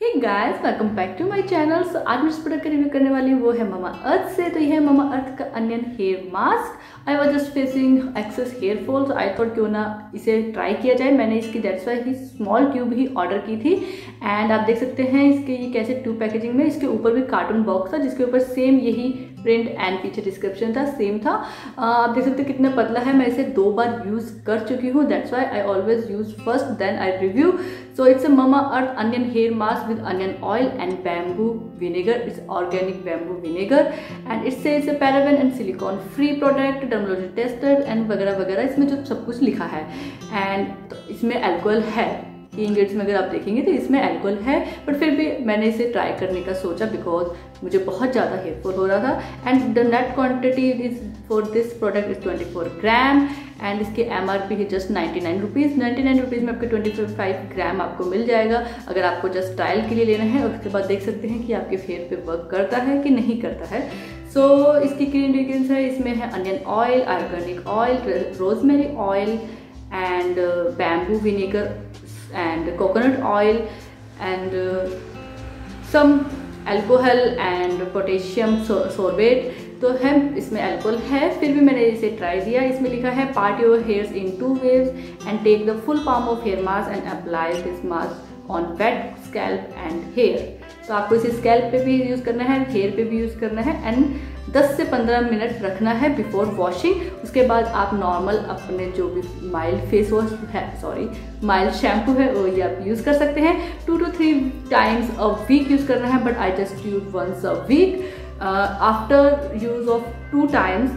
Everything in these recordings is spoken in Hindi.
Hey guys welcome back to my channel so आज मैं इस प्रोडक्ट का रिव्यू करने वाली हूँ, वो है ममा अर्थ से। तो ये है ममा अर्थ का onion hair mask I was just facing excess hair fall तो आई थॉट क्यों ना इसे ट्राई किया जाए। मैंने इसकी डेट्स वाई ही स्मॉल ट्यूब ही ऑर्डर की थी। एंड आप देख सकते हैं इसके ये कैसे ट्यूब पैकेजिंग में इसके ऊपर भी कार्टून बॉक्स था, जिसके ऊपर सेम यही प्रिंट एंड पीछे डिस्क्रिप्शन था सेम था। आप देख सकते कितना पतला है। मैं इसे दो बार यूज़ कर चुकी हूँ। That's why I always use first then I review so it's a Mamaearth onion hair mask with onion oil and bamboo vinegar it's organic bamboo vinegar and it's it's a paraben and silicone free product dermatology tested and वगैरह वगैरह। इसमें जो सब कुछ लिखा है एंड तो इसमें एल्कोहल है। कि इंग्रेडिएंट्स में अगर आप देखेंगे तो इसमें एल्कोहल है बट फिर भी मैंने इसे ट्राई करने का सोचा बिकॉज़ मुझे बहुत ज़्यादा हेयरफॉल हो रहा था and the net quantity is for this product is twenty four gram and इसके एम आर पी है just ninety nine rupees ninety nine rupees में आपके ट्वेंटी फाइव ग्राम आपको मिल जाएगा। अगर आपको जस्ट ट्रायल के लिए लेना है उसके बाद देख सकते हैं कि आपके फेयर पे वर्क करता है कि नहीं करता है। सो so, इसकी की इंग्रीडियंट्स है। इसमें है onion oil organic oil rosemary oil and bamboo vinegar and coconut oil and some alcohol and potassium sorbate. तो है, इसमें अल्कोहल है, फिर भी मैंने इसे ट्राई किया। इसमें लिखा है part your hairs in two waves and take the full palm of hair mask and apply this mask on wet scalp and hair तो आपको इसे स्कैल्प पे भी यूज़ करना है हेयर पे भी यूज़ करना है एंड 10 से 15 मिनट रखना है बिफोर वॉशिंग उसके बाद आप नॉर्मल अपने जो भी माइल्ड फेस वॉश है सॉरी माइल्ड शैम्पू है, वो ये आप यूज़ कर सकते हैं। Two two three times a week use करना है but I just use once a week after use of two times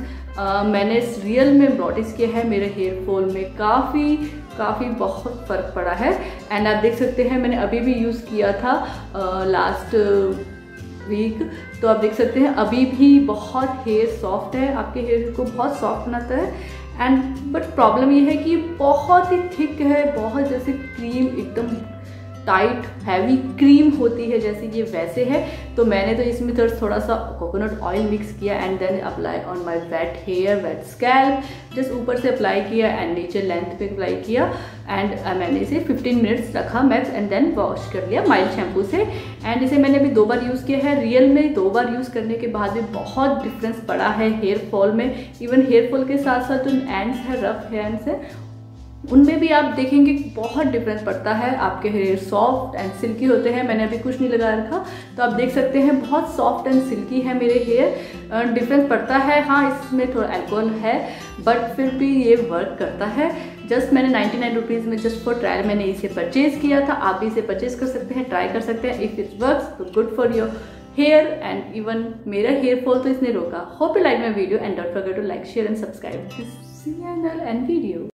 मैंने इस रियल में नोटिस किया है। मेरे हेयर फॉल में काफ़ी काफ़ी बहुत फ़र्क पड़ा है। एंड आप देख सकते हैं मैंने अभी भी यूज़ किया था लास्ट uh, वीक तो आप देख सकते हैं अभी भी बहुत हेयर सॉफ्ट है। आपके हेयर को बहुत सॉफ्ट बनाता है। एंड बट प्रॉब्लम ये है कि बहुत ही थिक है बहुत जैसे क्रीम एकदम टाइट हैवी क्रीम होती है जैसे ये वैसे है तो मैंने तो इसमें थोड़ा थोड़ा सा कोकोनट ऑयल मिक्स किया and then apply on my wet hair wet scalp just ऊपर से अप्लाई किया एंड नीचे लेंथ पे अप्लाई किया एंड मैंने इसे 15 मिनट्स रखा मैक्स एंड देन वॉश कर लिया माइल्ड शैम्पू से एंड इसे मैंने अभी दो बार यूज़ किया है रियल में दो बार यूज़ करने के बाद भी बहुत डिफरेंस पड़ा है हेयर फॉल में इवन हेयर फॉल के साथ साथ जो एंड्स है रफ हेयर हैंड्स है उनमें भी आप देखेंगे बहुत डिफरेंस पड़ता है। आपके हेयर सॉफ्ट एंड सिल्की होते हैं। मैंने अभी कुछ नहीं लगा रखा। तो आप देख सकते हैं, बहुत सॉफ्ट एंड सिल्की है मेरे हेयर डिफरेंस पड़ता है। हाँ इसमें थोड़ा एल्कोहल है बट फिर भी ये वर्क करता है। जस्ट मैंने नाइन्टी नाइन रुपीज़ में जस्ट फॉर ट्रायल मैंने इसे परचेज़ किया था। आप भी इसे परचेज़ कर सकते हैं ट्राई कर सकते हैं। इफ़ इट वर्क तो good for your hair and even मेरा हेयर फॉल तो इसने रोका। Hope you like my video and don't forget to like share and subscribe and video